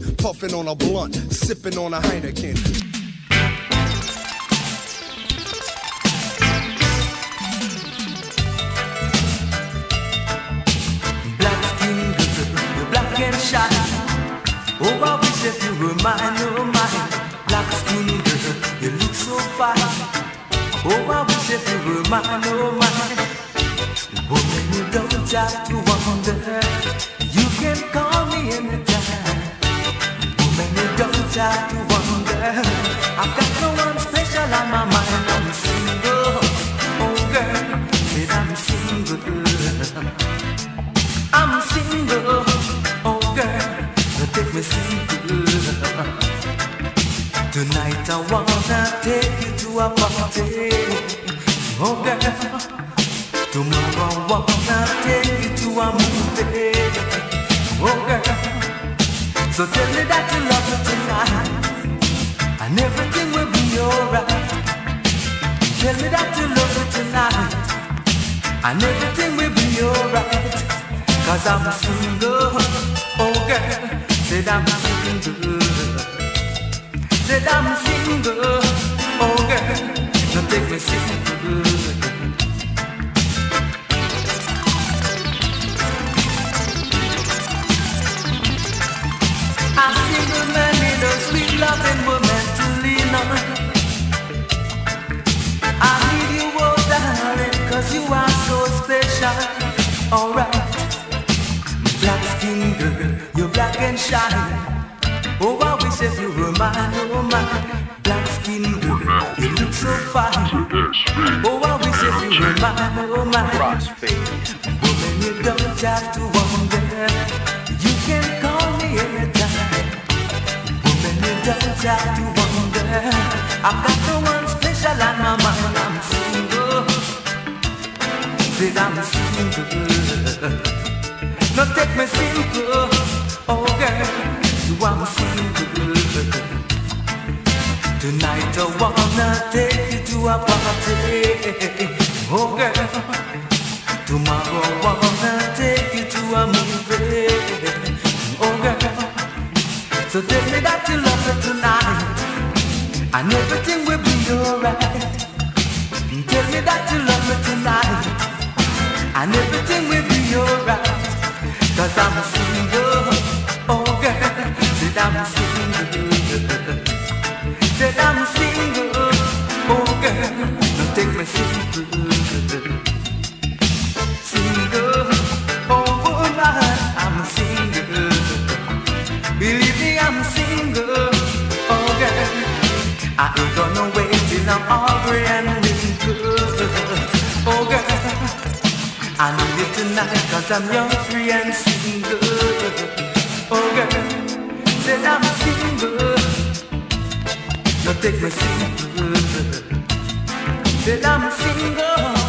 Puffing on a blunt, sipping on a Heineken. Black skin girl, you're black and shiny. Oh, I wish that you were mine, oh mine. Black skin girl, you look so fine. Oh, I wish that you were mine, oh mine. Woman, you don't have to wonder. Have to wonder. I've got no one special on my mind. I'm single. Oh, girl, said I'm single. I'm single, oh girl, take me single. Tonight I wanna take you to a party, oh girl. Tomorrow I wanna take you to a movie. So tell me that you love me tonight, and everything will be alright. Tell me that you love me tonight, and everything will be alright. Cause I'm single, oh girl, said I'm single. Said I'm single, oh girl, now take me single. Alright. Black skin girl, you're black and shiny. Oh, I wish that you were mine, oh mine. Black skin girl, you look so fine. Oh, I wish that you were mine, oh mine. Woman, you don't have to wonder. You can call me anytime. Woman, you don't have to wonder. I've got no one special on my mind. I'm single. Said I'm single. No take me simple, oh girl, so I'm single. Tonight I wanna take you to a party, oh girl. Tomorrow I wanna take you to a movie, oh girl. So tell me that you love me tonight, and everything will be alright. Tell me that you love me tonight, and everything will be alright. Cause I'm a single, oh girl, said I'm a single. Said I'm a single, oh girl, now take me single. Single, oh woman, I'm a single. Believe me, I'm a single, oh girl. I ain't gonna wait till I'm gray and wrinkled. I need it tonight cause I'm young, free and single. Oh girl, said I'm single. Now take me single. Said I'm single.